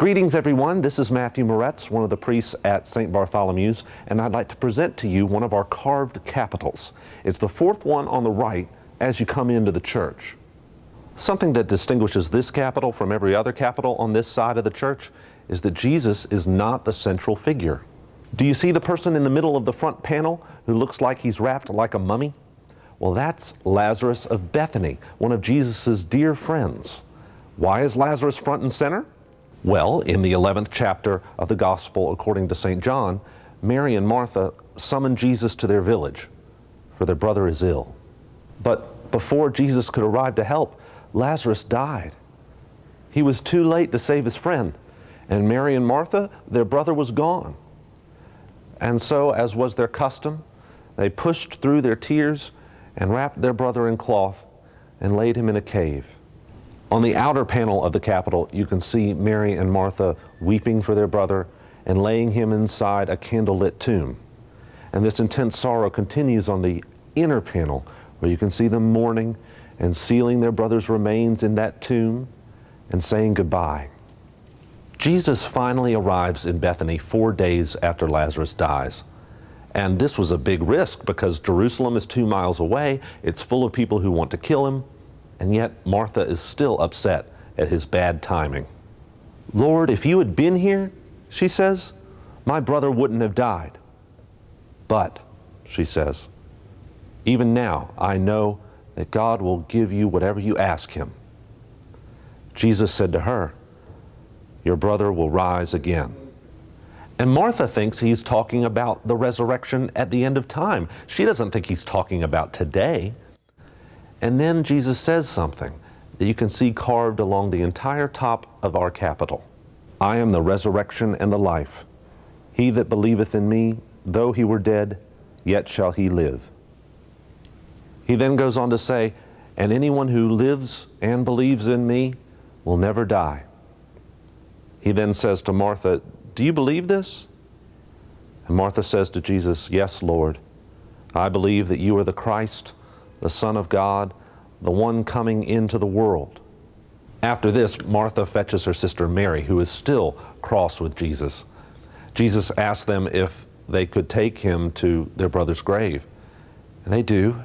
Greetings, everyone. This is Matthew Moretz, one of the priests at St. Bartholomew's, and I'd like to present to you one of our carved capitals. It's the fourth one on the right as you come into the church. Something that distinguishes this capital from every other capital on this side of the church is that Jesus is not the central figure. Do you see the person in the middle of the front panel who looks like he's wrapped like a mummy? Well, that's Lazarus of Bethany, one of Jesus' dear friends. Why is Lazarus front and center? Well, in the 11th chapter of the Gospel according to St. John, Mary and Martha summon Jesus to their village, for their brother is ill. But before Jesus could arrive to help, Lazarus died. He was too late to save his friend, and Mary and Martha, their brother was gone. And so, as was their custom, they pushed through their tears and wrapped their brother in cloth and laid him in a cave. On the outer panel of the Capital, you can see Mary and Martha weeping for their brother and laying him inside a candlelit tomb. And this intense sorrow continues on the inner panel, where you can see them mourning and sealing their brother's remains in that tomb and saying goodbye. Jesus finally arrives in Bethany four days after Lazarus dies. And this was a big risk because Jerusalem is two miles away, it's full of people who want to kill him, and yet Martha is still upset at his bad timing. Lord, if you had been here, she says, my brother wouldn't have died. But, she says, even now I know that God will give you whatever you ask him. Jesus said to her, Your brother will rise again. And Martha thinks he's talking about the resurrection at the end of time. She doesn't think he's talking about today. And then Jesus says something that you can see carved along the entire top of our capital I am the resurrection and the life. He that believeth in me, though he were dead, yet shall he live. He then goes on to say, And anyone who lives and believes in me will never die. He then says to Martha, Do you believe this? And Martha says to Jesus, Yes, Lord. I believe that you are the Christ the Son of God, the one coming into the world. After this, Martha fetches her sister Mary, who is still cross with Jesus. Jesus asks them if they could take him to their brother's grave. And they do.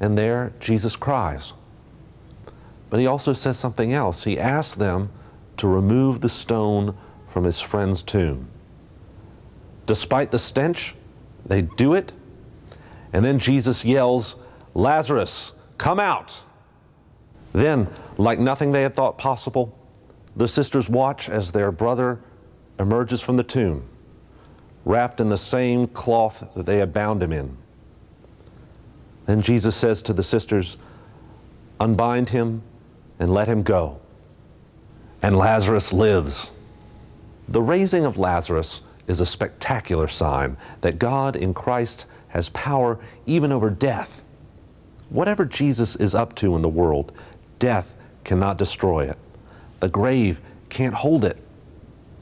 And there, Jesus cries. But he also says something else. He asks them to remove the stone from his friend's tomb. Despite the stench, they do it. And then Jesus yells, Lazarus, come out. Then, like nothing they had thought possible, the sisters watch as their brother emerges from the tomb, wrapped in the same cloth that they had bound him in. Then Jesus says to the sisters, Unbind him and let him go. And Lazarus lives. The raising of Lazarus is a spectacular sign that God in Christ has power even over death. Whatever Jesus is up to in the world, death cannot destroy it. The grave can't hold it.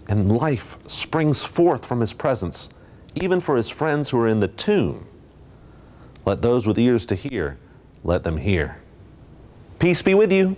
And life springs forth from his presence, even for his friends who are in the tomb. Let those with ears to hear, let them hear. Peace be with you.